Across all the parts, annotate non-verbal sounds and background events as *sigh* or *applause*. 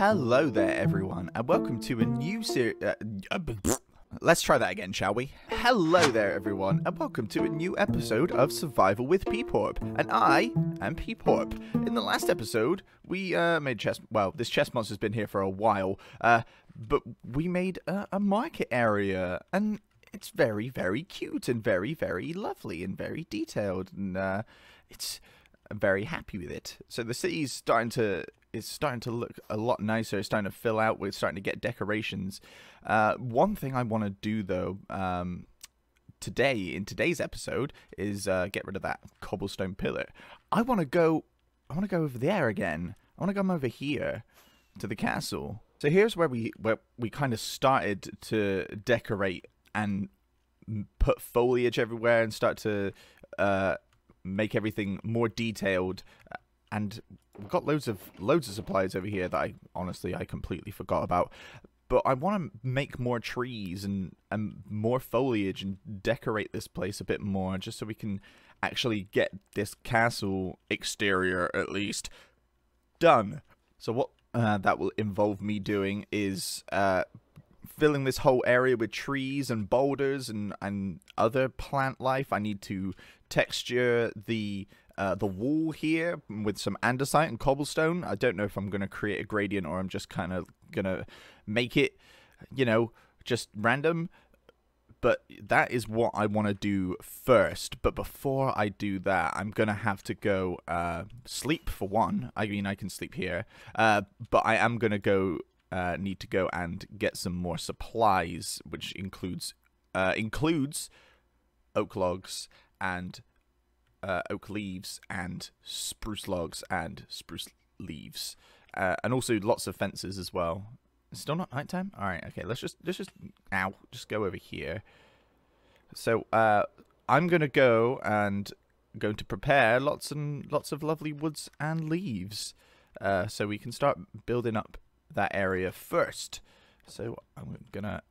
Hello there, everyone, and welcome to a new series. Uh, uh, *sniffs* let's try that again, shall we? Hello there, everyone, and welcome to a new episode of Survival with Peeporp. And I am Peeporp. In the last episode, we uh, made chess. Well, this chess monster's been here for a while, uh, but we made a, a market area, and it's very, very cute and very, very lovely and very detailed, and uh, it's. I'm very happy with it. So the city's starting to is starting to look a lot nicer. It's starting to fill out. We're starting to get decorations. Uh, one thing I want to do though, um, today in today's episode is uh, get rid of that cobblestone pillar. I want to go. I want to go over there again. I want to come over here to the castle. So here's where we where we kind of started to decorate and put foliage everywhere and start to uh, make everything more detailed and we've got loads of loads of supplies over here that I honestly I completely forgot about but I want to make more trees and and more foliage and decorate this place a bit more just so we can actually get this castle exterior at least done so what uh, that will involve me doing is uh, filling this whole area with trees and boulders and, and other plant life. I need to texture the uh, the wall here with some andesite and cobblestone. I don't know if I'm going to create a gradient or I'm just kind of going to make it, you know, just random. But that is what I want to do first. But before I do that, I'm going to have to go uh, sleep for one. I mean, I can sleep here. Uh, but I am going to go uh, need to go and get some more supplies, which includes uh, includes oak logs and uh, oak leaves and spruce logs and spruce leaves, uh, and also lots of fences as well. Still not nighttime. All right, okay. Let's just let's just now just go over here. So uh, I'm gonna go and going to prepare lots and lots of lovely woods and leaves, uh, so we can start building up that area first. So I'm gonna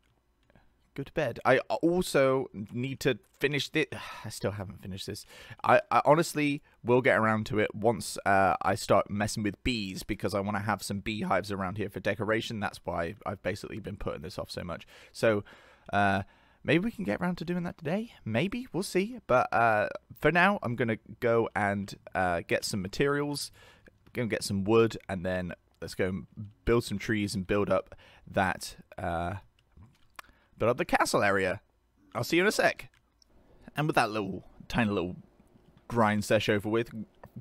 go to bed. I also need to finish this. *sighs* I still haven't finished this. I, I honestly will get around to it once uh, I start messing with bees because I want to have some beehives around here for decoration. That's why I've basically been putting this off so much. So, uh, maybe we can get around to doing that today. Maybe we'll see. But uh, for now, I'm gonna go and uh, get some materials, go and get some wood, and then let's go build some trees and build up that uh, build up the castle area. I'll see you in a sec. And with that little tiny little grind sesh over with,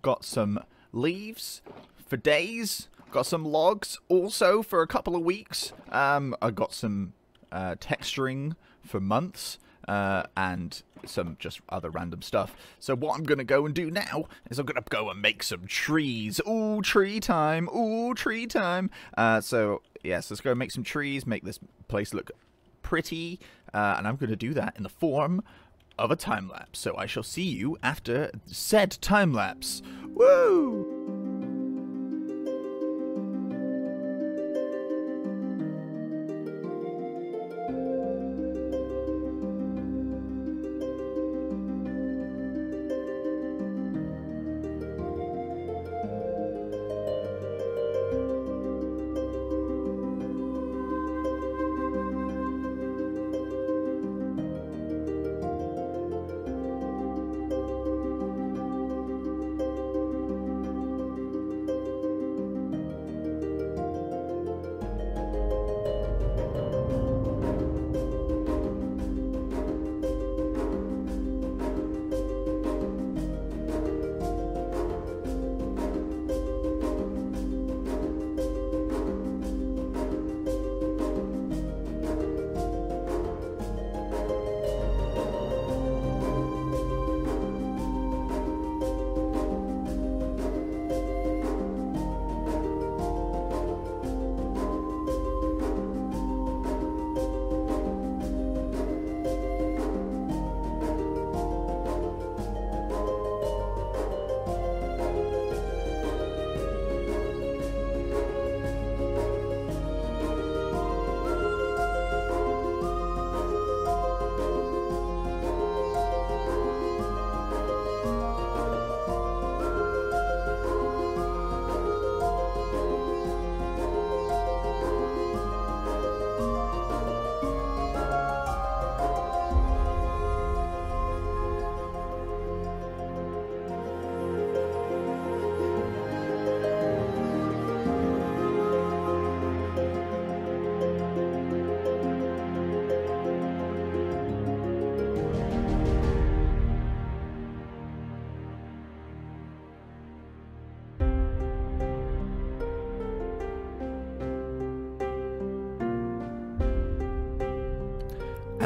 got some leaves for days. Got some logs also for a couple of weeks. Um, I got some uh, texturing for months. Uh, and some just other random stuff. So what I'm going to go and do now is I'm going to go and make some trees. Ooh, tree time. Ooh, tree time. Uh, so, yes, let's go make some trees, make this place look pretty, uh, and I'm going to do that in the form of a time lapse. So I shall see you after said time lapse. Woo!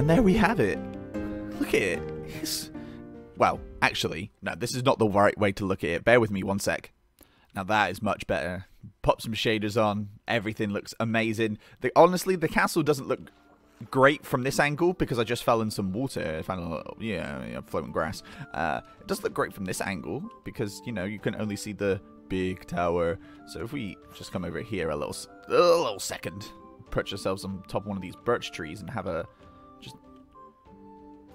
And there we have it. Look at it. It's... Well, actually, no, this is not the right way to look at it. Bear with me one sec. Now that is much better. Pop some shaders on. Everything looks amazing. The, honestly, the castle doesn't look great from this angle because I just fell in some water. I found a little, yeah, yeah floating grass. Uh, it does look great from this angle because, you know, you can only see the big tower. So if we just come over here a little, a little second, perch ourselves on top of one of these birch trees and have a,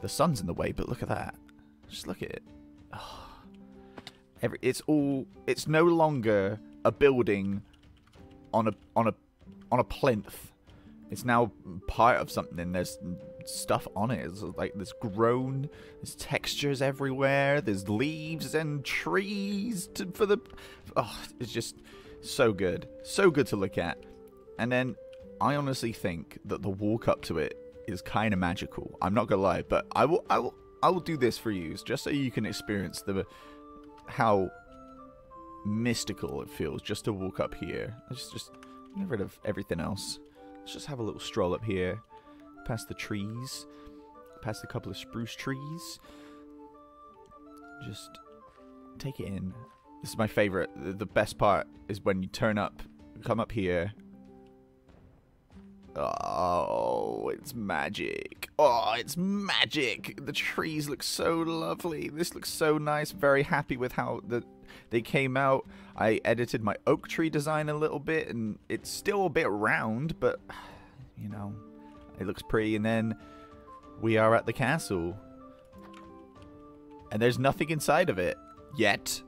the sun's in the way, but look at that. Just look at it. Oh. Every, it's all, it's no longer a building on a, on a, on a plinth it's now part of something. There's stuff on it. It's like there's grown, there's textures everywhere, there's leaves and trees to, for the. Oh, it's just so good, so good to look at. And then I honestly think that the walk up to it is kind of magical. I'm not gonna lie, but I will, I will, I will do this for you just so you can experience the how mystical it feels just to walk up here. Just, just get rid of everything else. Let's just have a little stroll up here, past the trees, past a couple of spruce trees. Just take it in. This is my favorite. The best part is when you turn up, come up here. Oh, it's magic. Oh, it's magic. The trees look so lovely. This looks so nice. Very happy with how the they came out. I edited my oak tree design a little bit, and it's still a bit round, but, you know, it looks pretty. And then we are at the castle. And there's nothing inside of it yet.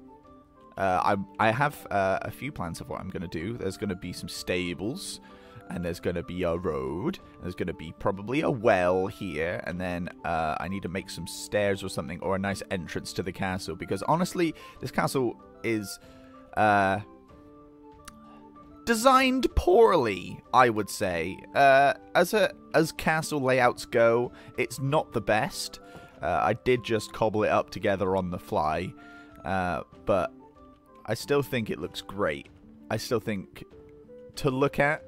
Uh, I, I have uh, a few plans of what I'm going to do. There's going to be some stables and there's going to be a road. There's going to be probably a well here, and then uh, I need to make some stairs or something, or a nice entrance to the castle, because honestly, this castle is uh, designed poorly, I would say. Uh, as a as castle layouts go, it's not the best. Uh, I did just cobble it up together on the fly, uh, but I still think it looks great. I still think to look at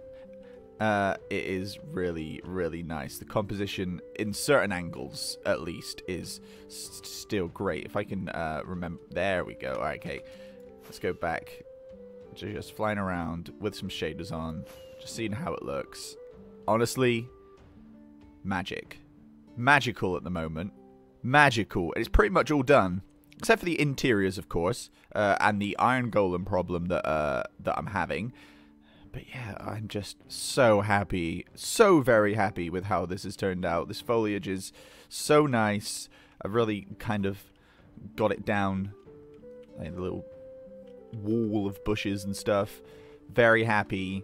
uh, it is really, really nice. The composition, in certain angles at least, is still great. If I can uh, remember, there we go. All right, okay, let's go back. Just flying around with some shaders on, just seeing how it looks. Honestly, magic, magical at the moment. Magical. It's pretty much all done, except for the interiors, of course, uh, and the iron golem problem that uh, that I'm having. But yeah, I'm just so happy, so very happy with how this has turned out. This foliage is so nice. I've really kind of got it down. Like a little wall of bushes and stuff. Very happy.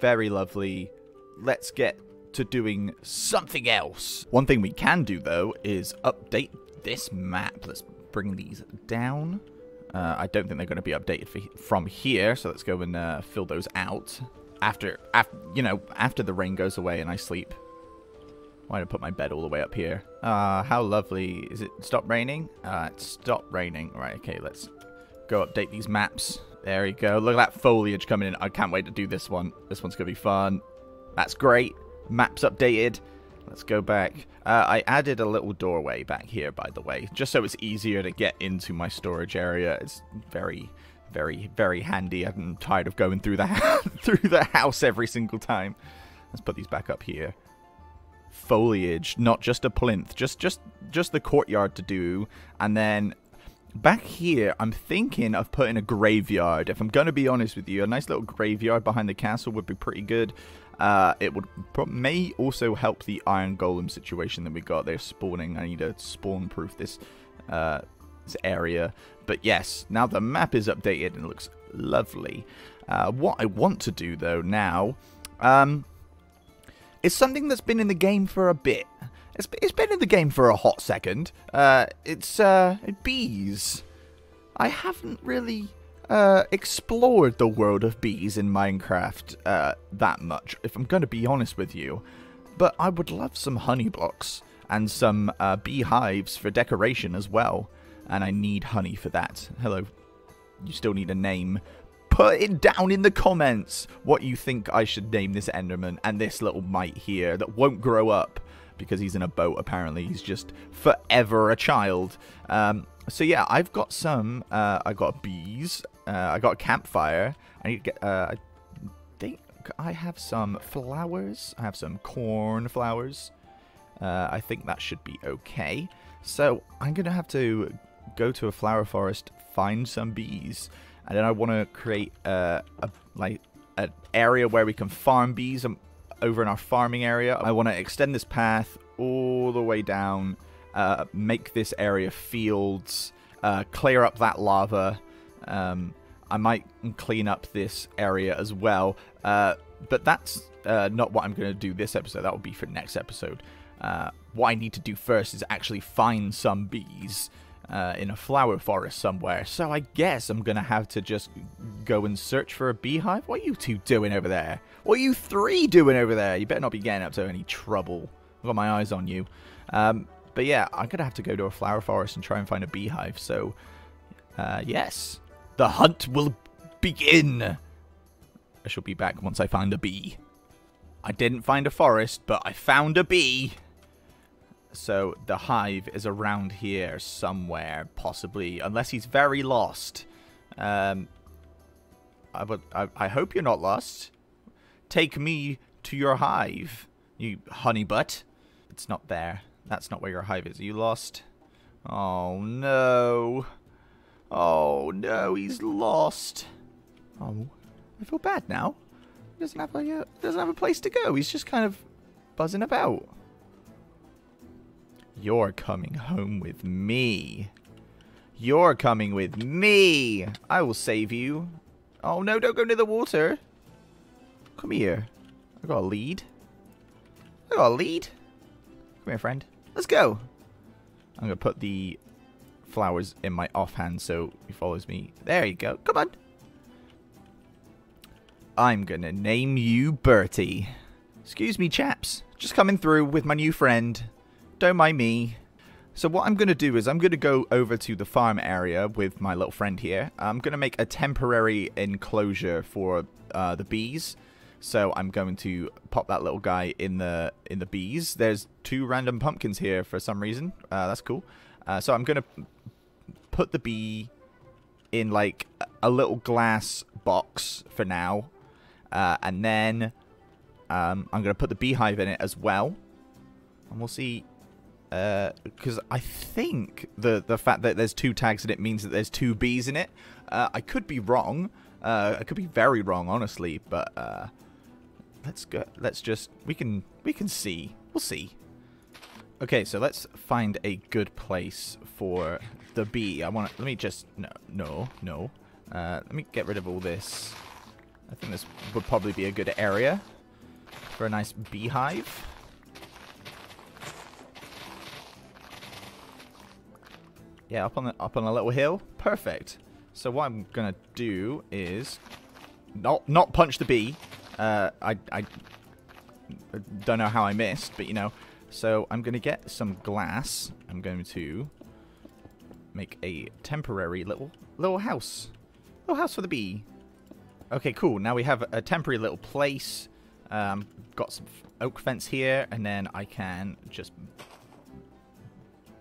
Very lovely. Let's get to doing something else. One thing we can do, though, is update this map. Let's bring these down. Uh, I don't think they're going to be updated for, from here, so let's go and uh, fill those out. After, after, you know, after the rain goes away and I sleep. Why did I put my bed all the way up here? Uh, how lovely. Is it stop raining? Uh, it stopped raining. Right, okay, let's go update these maps. There we go. Look at that foliage coming in. I can't wait to do this one. This one's going to be fun. That's great. Maps updated. Let's go back. Uh, I added a little doorway back here, by the way, just so it's easier to get into my storage area. It's very, very, very handy. I'm tired of going through the *laughs* through the house every single time. Let's put these back up here. Foliage, not just a plinth, just just just the courtyard to do, and then back here, I'm thinking of putting a graveyard. If I'm going to be honest with you, a nice little graveyard behind the castle would be pretty good. Uh, it would may also help the iron golem situation that we got. They're spawning. I need to spawn proof this, uh, this area. But yes, now the map is updated and looks lovely. Uh, what I want to do though now um, is something that's been in the game for a bit. It's, it's been in the game for a hot second. Uh, it's uh, bees. I haven't really uh, explored the world of bees in Minecraft uh, that much, if I'm going to be honest with you. But I would love some honey blocks and some uh, beehives for decoration as well. And I need honey for that. Hello. You still need a name. Put it down in the comments what you think I should name this Enderman and this little mite here that won't grow up because he's in a boat. Apparently, he's just forever a child. Um, so yeah, I've got some. Uh, I got bees. Uh, I got a campfire. I need to get. Uh, I think I have some flowers. I have some corn flowers. Uh, I think that should be okay. So I'm gonna have to go to a flower forest, find some bees, and then I want to create a, a like an area where we can farm bees um, over in our farming area. I want to extend this path all the way down, uh, make this area fields, uh, clear up that lava. Um, I might clean up this area as well, uh, but that's uh, not what I'm going to do this episode. That will be for next episode. Uh, what I need to do first is actually find some bees uh, in a flower forest somewhere. So I guess I'm to have to just go and search for a beehive. What are you two doing over there? What are you three doing over there? You better not be getting up to any trouble. I've got my eyes on you. Um, but yeah, I'm to have to go to a flower forest and try and find a beehive. So, uh, yes, the hunt will begin. I shall be back once I find a bee. I didn't find a forest, but I found a bee. So the hive is around here somewhere, possibly, unless he's very lost. Um, I, would, I, I hope you're not lost. Take me to your hive, you honey butt. It's not there. That's not where your hive is. Are you lost? Oh, no. Oh, no, he's lost. Oh, I feel bad now. He doesn't have a, uh, doesn't have a place to go. He's just kind of buzzing about. You're coming home with me. You're coming with me. I will save you. Oh, no, don't go near the water. Come here. I got a lead. I got a lead. Come here, friend. Let's go. I'm going to put the flowers in my offhand so he follows me. There you go. Come on. I'm going to name you Bertie. Excuse me, chaps. Just coming through with my new friend. Don't mind me. So what I'm going to do is I'm going to go over to the farm area with my little friend here. I'm going to make a temporary enclosure for uh, the bees. So I'm going to pop that little guy in the in the bees. There's two random pumpkins here for some reason. Uh, that's cool. Uh, so I'm going to put the bee in like a little glass box for now. Uh, and then um, I'm going to put the beehive in it as well. And we'll see because uh, I think the the fact that there's two tags in it means that there's two bees in it. Uh, I could be wrong. Uh, I could be very wrong, honestly. But uh, let's go. Let's just we can we can see. We'll see. Okay, so let's find a good place for the bee. I want. Let me just no no no. Uh, let me get rid of all this. I think this would probably be a good area for a nice beehive. Yeah, up on the, up on a little hill. Perfect. So what I'm gonna do is not not punch the bee. Uh, I I don't know how I missed, but you know. So I'm gonna get some glass. I'm going to make a temporary little little house, little house for the bee. Okay, cool. Now we have a temporary little place. Um, got some oak fence here, and then I can just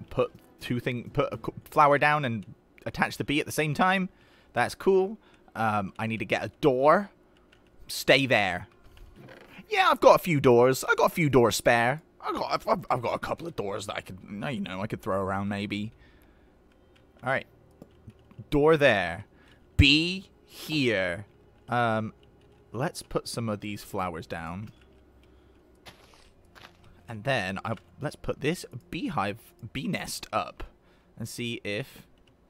put two thing put a flower down and attach the bee at the same time. That's cool. Um, I need to get a door. Stay there. Yeah, I've got a few doors. I've got a few doors spare. I got I've, I've got a couple of doors that I could you know I could throw around maybe. All right, door there. Bee here. Um, let's put some of these flowers down. And then I, let's put this beehive, bee nest up and see if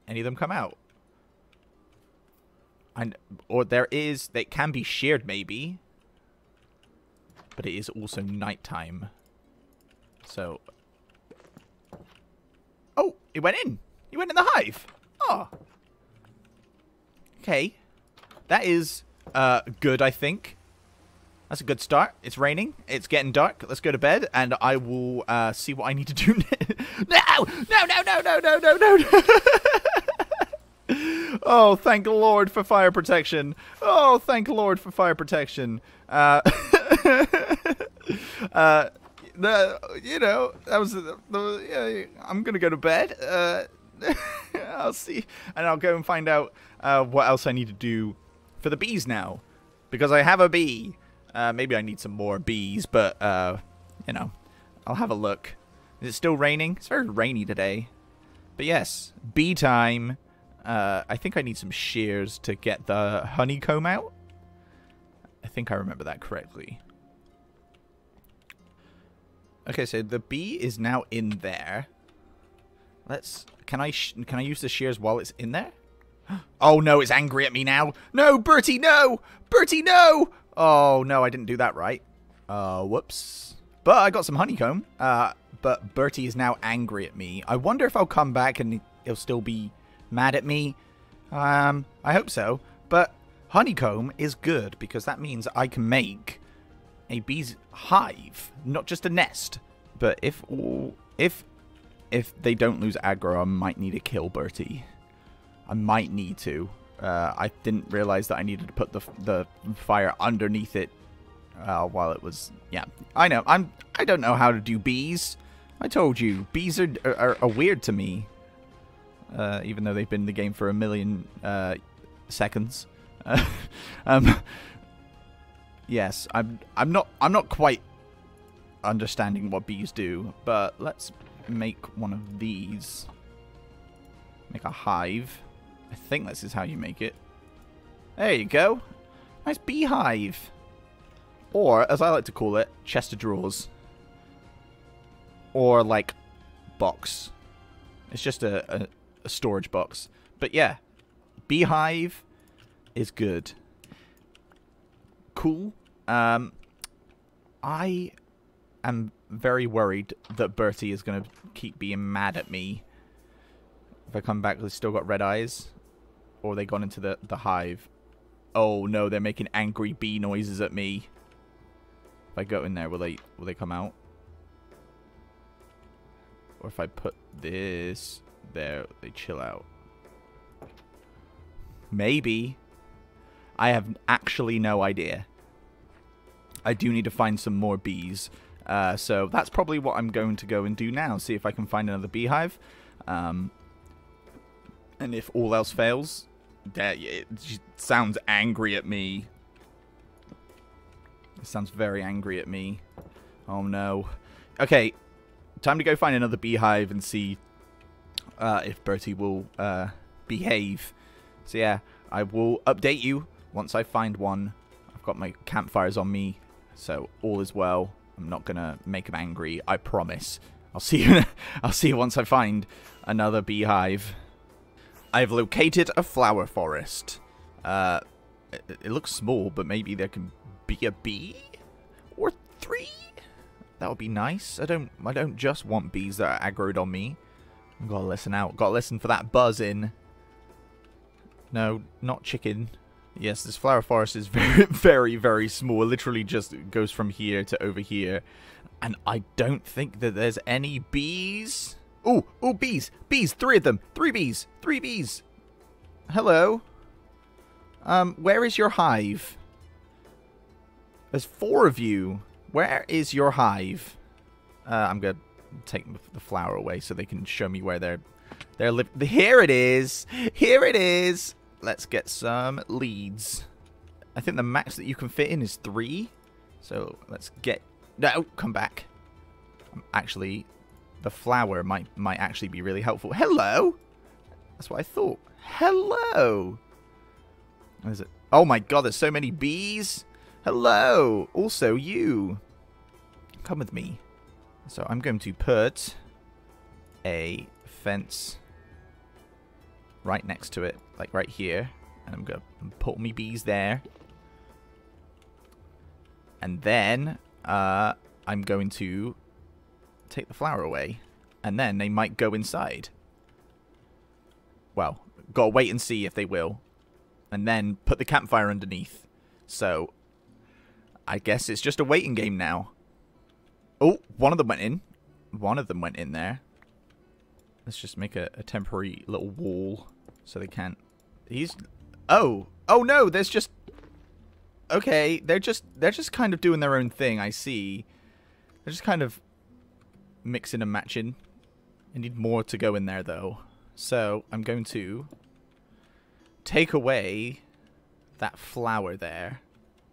any of them come out. And or there is, they can be shared maybe, but it is also nighttime. So, oh, it went in. He went in the hive. Oh, okay, that is uh good. I think. That's a good start. It's raining. It's getting dark. Let's go to bed, and I will uh, see what I need to do. *laughs* no! No, no, no, no, no, no, no, *laughs* oh, thank Lord for fire protection. Oh, thank Lord for fire protection. Uh, *laughs* uh, the you know that was the, the yeah, I'm gonna go to bed. Uh, I'll see, and I'll go and find out uh, what else I need to do for the bees now, because I have a bee. Uh, maybe I need some more bees, but uh, you know, I'll have a look. Is it still raining? It's very rainy today. But yes, bee time. Uh, I think I need some shears to get the honeycomb out. I think I remember that correctly. Okay, so the bee is now in there. Let's. Can I can I use the shears while it's in there? *gasps* Oh no, it's angry at me now. No, Bertie, no, Bertie, no. Oh no, I didn't do that right. Uh, whoops. But I got some honeycomb. Uh, but Bertie is now angry at me. I wonder if I'll come back and he'll still be mad at me. Um, I hope so. But honeycomb is good because that means I can make a bee's hive, not just a nest. But if if if they don't lose aggro, I might need to kill Bertie. I might need to. Uh, I didn't realize that I needed to put the the fire underneath it uh, while it was. Yeah, I know. I'm. I don't know how to do bees. I told you, bees are are, are weird to me. Uh, even though they've been in the game for a million uh, seconds. *laughs* um, yes, I'm. I'm not. I'm not quite understanding what bees do, but let's make one of these. Make a hive. I think this is how you make it. There you go. Nice beehive. Or, as I like to call it, chest of drawers. Or, like, box. It's just a, a, a storage box. But yeah, beehive is good. Cool. Um, I am very worried that Bertie is going to keep being mad at me. If I come back, they've still got red eyes. Or they gone into the, the hive. Oh no, they're making angry bee noises at me. If I go in there, will they will they come out? Or if I put this there, they chill out. Maybe. I have actually no idea. I do need to find some more bees. Uh, so that's probably what I'm going to go and do now. See if I can find another beehive. Um, and if all else fails, that it sounds angry at me. It sounds very angry at me. Oh no. Okay, time to go find another beehive and see uh, if Bertie will uh, behave. So yeah, I will update you once I find one. I've got my campfires on me, so all is well. I'm not gonna make him angry. I promise. I'll see you. *laughs* I'll see you once I find another beehive. I've located a flower forest. Uh, it, it, looks small, but maybe there can be a bee or three. That would be nice. I don't. I don't just want bees that are aggroed on me. I've gotta listen out. Gotta listen for that buzzing. No, not chicken. Yes, this flower forest is *laughs* very, very, very small. It literally just goes from here to over here. And I don't think that there's any bees. Oh, oh, bees, bees, three of them, three bees, three bees. Hello. Um, where is your hive? There's four of you. Where is your hive? Uh, I'm gonna take the flower away so they can show me where they're they're live. Here it is. Here it is. Let's get some leads. I think the max that you can fit in is three. So let's get. No, come back. I'm actually, the flower might might actually be really helpful. Hello! That's what I thought. Hello! What is it? Oh my god, there's so many bees! Hello! Also, you! Come with me. So I'm going to put a fence right next to it, like right here. And I'm going to put me bees there. And then uh, I'm going to take the flower away, and then they might go inside. Well, gotta wait and see if they will. And then put the campfire underneath. So, I guess it's just a waiting game now. Oh, one of them went in. One of them went in there. Let's just make a, a temporary little wall so they can't... He's... Oh! Oh no, there's just... Okay, they're just they're just kind of doing their own thing, I see. They're just kind of mixing and matching. I need more to go in there though. So I'm going to take away that flower there.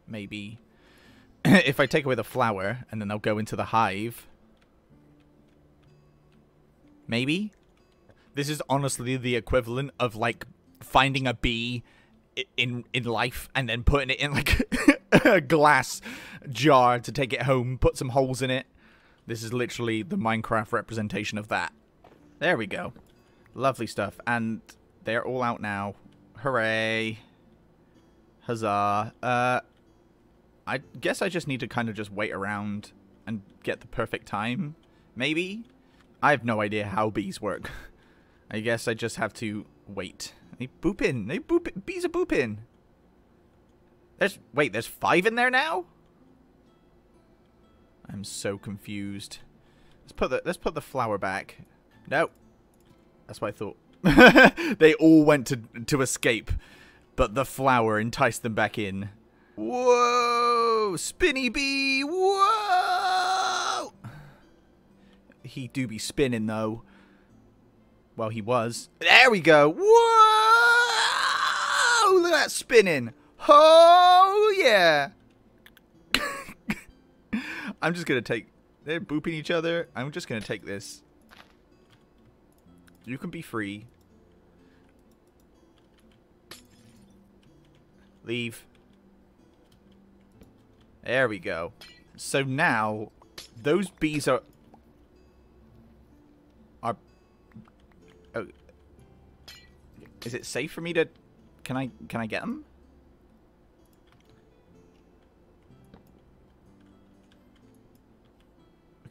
Maybe *coughs* if I take away the flower and then they'll go into the hive. Maybe? This is honestly the equivalent of like finding a bee in in life and then putting it in like *laughs* a glass jar to take it home, put some holes in it. This is literally the Minecraft representation of that. There we go. Lovely stuff. And they're all out now. Hooray. Huzzah. Uh, I guess I just need to kind of just wait around and get the perfect time. Maybe? I have no idea how bees work. *laughs* I guess I just have to wait. They boop in. They boop in. Bees are booping. There's wait, there's five in there now? I'm so confused. Let's put the let's put the flower back. No. That's what I thought. *laughs* they all went to to escape, but the flower enticed them back in. Whoa! Spinny bee! Whoa! He do be spinning though. Well, he was. There we go. Whoa! Look at that spinning. Oh, yeah. I'm just to take... They're booping each other. I'm just to take this. You can be free. Leave. There we go. So now, those bees are Are... Oh. Is it safe for me to... Can I, can I get them?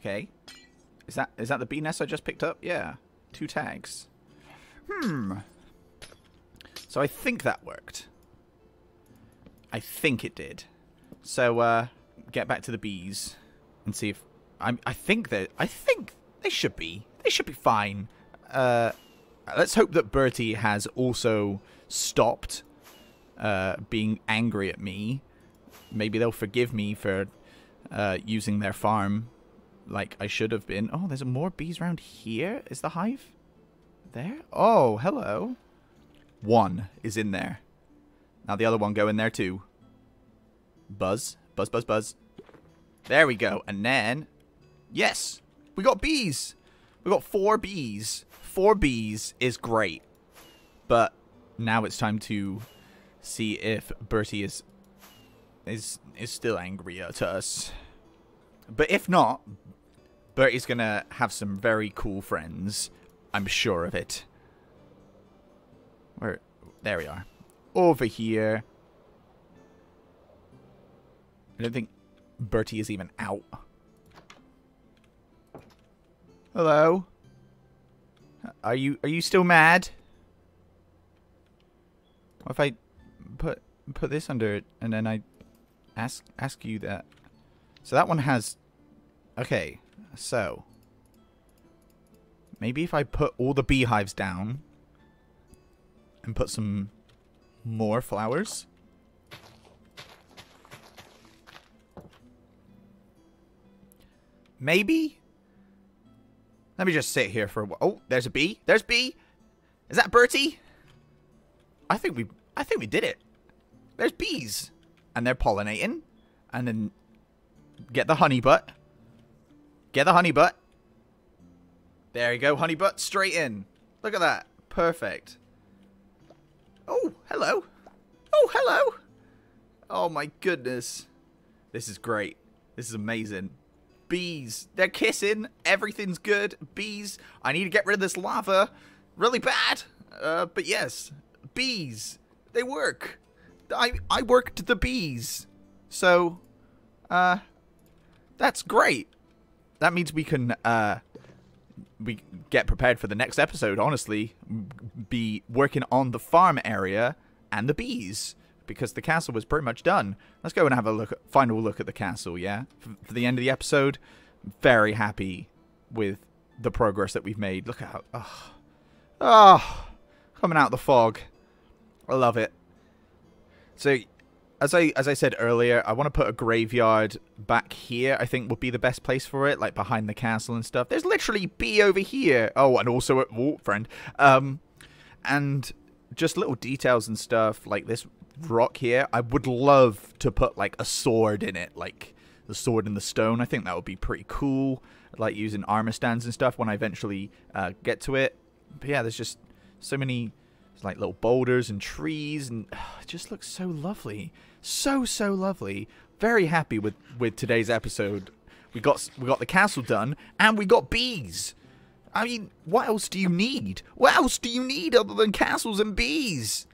Okay. Is that is that the bee nest I just picked up? Yeah. Two tags. Hmm. So I think that worked. I think it did. So uh get back to the bees and see if I'm I think that I think they should be. They should be fine. Uh let's hope that Bertie has also stopped uh, being angry at me. Maybe they'll forgive me for uh, using their farm like I should have been. Oh, there's more bees around here. Is the hive there? Oh, hello. One is in there. Now the other one go in there too. Buzz. Buzz, buzz, buzz. There we go. And then, yes, we got bees. We got four bees four bees is great, but now it's time to see if Bertie is is is still angry at us. But if not, Bertie's gonna have some very cool friends. I'm sure of it. Where? There we are. Over here. I don't think Bertie is even out. Hello? Are you are you still mad? What if I put put this under it and then I ask ask you that? So that one has Okay, so maybe if I put all the beehives down and put some more flowers. Maybe? Let me just sit here for a while. Oh, there's a bee. There's bee. Is that Bertie? I think we I think we did it. There's bees. And they're pollinating. And then get the honey butt. Get the honey butt. There you go, honey butt straight in. Look at that. Perfect. Oh, hello. Oh, hello. Oh my goodness. This is great. This is amazing. Bees. They're kissing. Everything's good. Bees. I need to get rid of this lava. Really bad. Uh, but yes. Bees. They work. I, I worked the bees. So, uh, that's great. That means we can, uh, we get prepared for the next episode, honestly. Be working on the farm area and the bees because the castle was pretty much done. Let's go and have a look, final look at the castle, yeah? For, for the end of the episode, very happy with the progress that we've made. Look out. Oh, oh coming out the fog. I love it. So, as I as I said earlier, I want to put a graveyard back here. I think would be the best place for it, like behind the castle and stuff. There's literally B over here. Oh, and also at oh, friend. Um, and just little details and stuff like this rock here. I would love to put like a sword in it, like the sword in the stone. I think that would be pretty cool. like using armor stands and stuff when I eventually uh, get to it. But yeah, there's just so many like little boulders and trees, and uh, *sighs* it just looks so lovely, so so lovely. Very happy with with today's episode. We got we got the castle done, and we got bees. I mean, what else do you need? What else do you need other than castles and bees?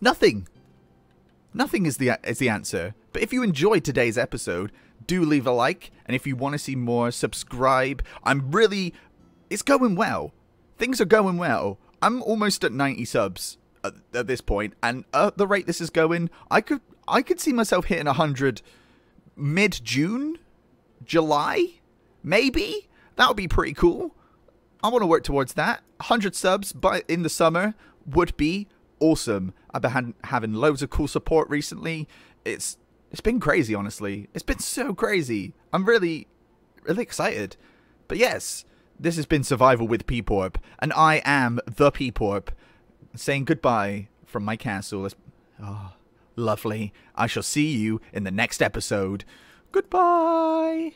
Nothing. Nothing is the is the answer. But if you enjoyed today's episode, do leave a like, and if you want to see more, subscribe. I'm really it's going well. Things are going well. I'm almost at 90 subs at, at this point, and at the rate this is going, I could I could see myself hitting 100 mid June, July, maybe. That would be pretty cool. I want to work towards that. 100 subs by in the summer would be awesome. I've been having loads of cool support recently. It's it's been crazy, honestly. It's been so crazy. I'm really, really excited. But yes, this has been Survival with Peeporp, and I am the Peeporp, saying goodbye from my castle. Oh, lovely. I shall see you in the next episode. Goodbye.